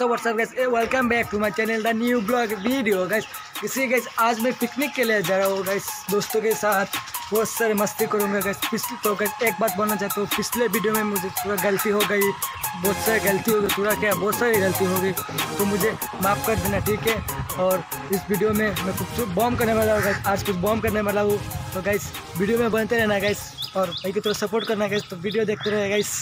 So what's up guys welcome back to my channel the new blog video guys इसी guys आज मैं picnic के लिए जा रहा हूँ गाइस दोस्तों के साथ बहुत सारे मस्ती करूँगा गाइस पिछले तो गैस एक बात बोलना चाहता हूँ, पिछले वीडियो में मुझे थोड़ा गलती हो गई, बहुत सारी गलती हो गई, थोड़ा क्या, बहुत सारी गलती हो गई तो मुझे माफ़ कर देना, ठीक है? और इस वीडियो में मैं कुछ बॉम्ब करने वाला हूँ गाइस आज कुछ बॉम्ब करने वाला हूँ। तो गाइस वीडियो में बनते रहना गाइस और भाई की थोड़ा सपोर्ट करना गैस तो वीडियो देखते रहे गाइस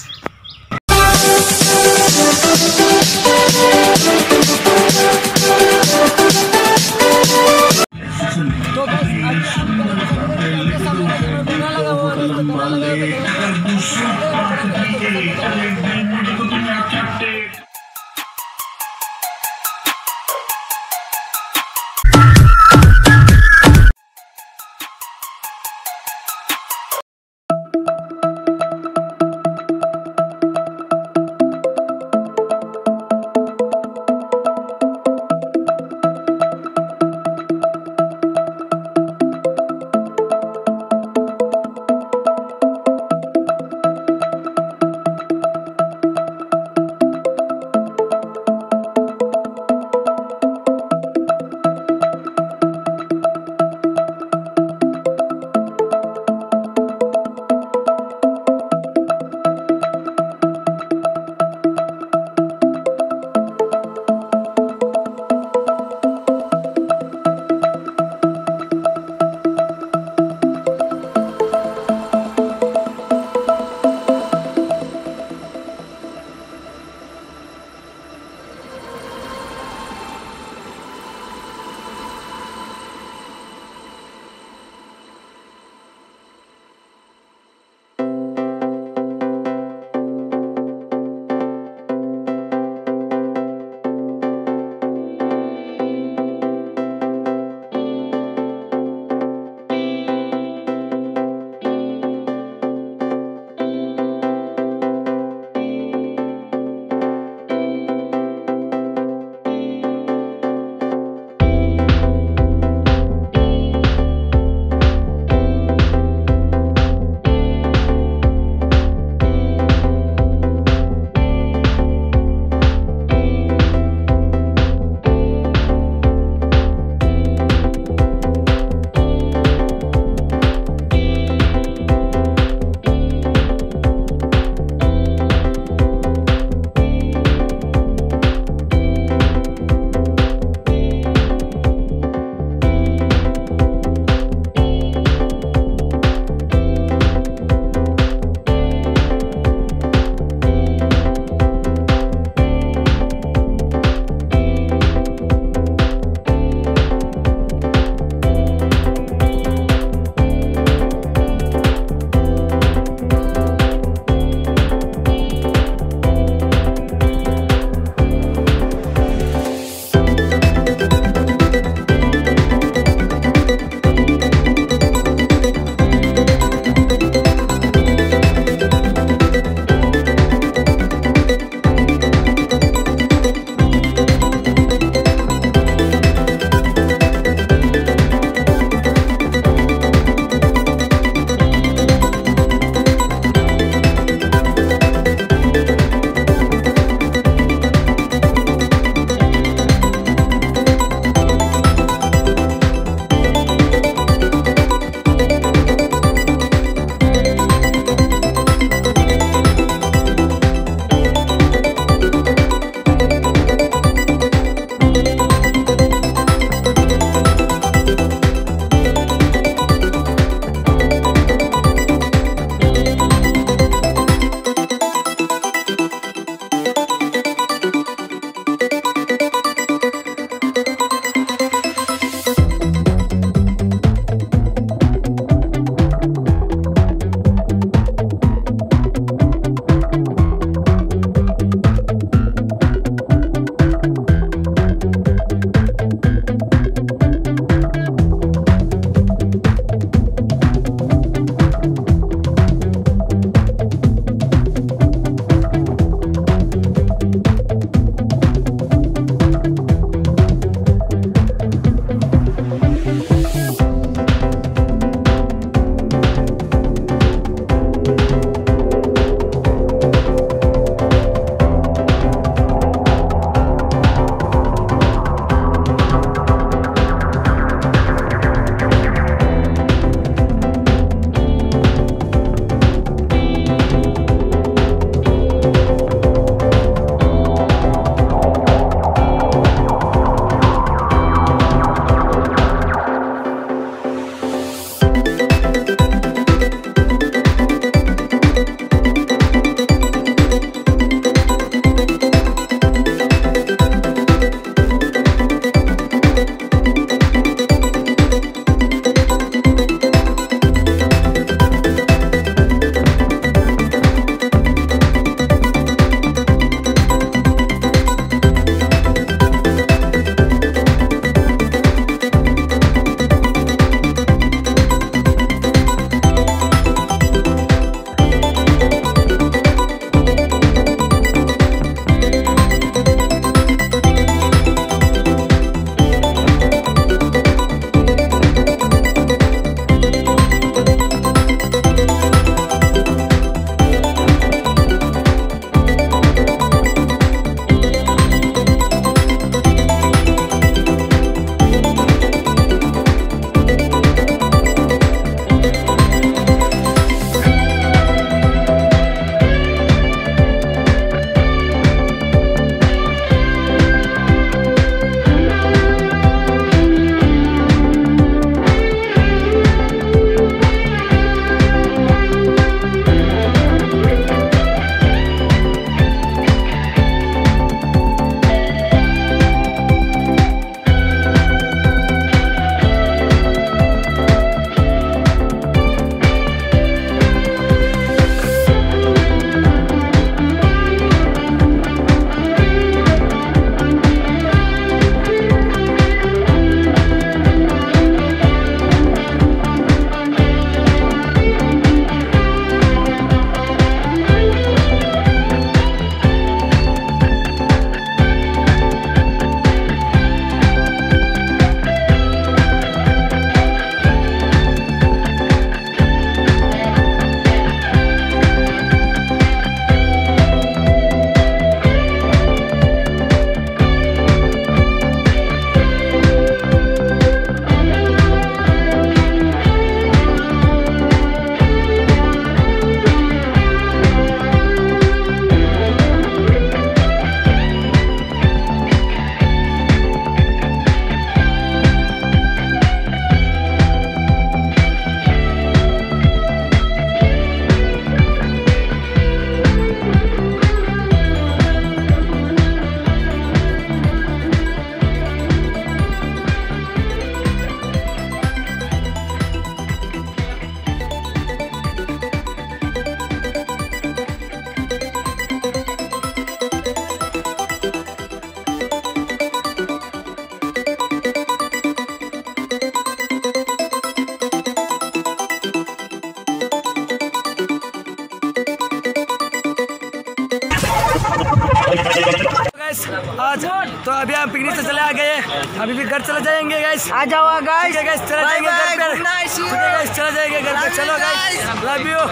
पिकनिक से चले आ गए। अभी भी घर चले जाएँगे गाइस आ जाओ गाइस गाइस चले जाएँगे घर पे। गाइस चले जाएँगे घर पे। चलो guys love you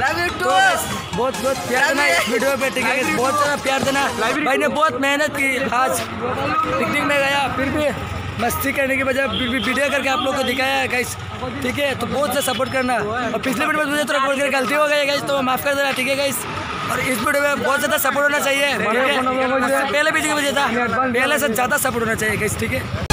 love you guys, बहुत बहुत प्यार देना इस वीडियो पे ठीक है बहुत ज़्यादा प्यार देना। भाई ने बहुत मेहनत की आज। पिकनिक में गया फिर भी मस्ती करने की बजाय फिर भी वीडियो करके आप लोग को दिखाया है गाइस ठीक है तो बहुत सा सपोर्ट करना। और पिछले वीडियो में मुझे थोड़ा कर गलती हो गई गाइस तो माफ़ कर देना ठीक है गाइस और इस वीडियो में बहुत ज़्यादा सपोर्ट होना चाहिए। पहले भी मुझे था पहले से ज़्यादा सपोर्ट होना चाहिए ठीक है?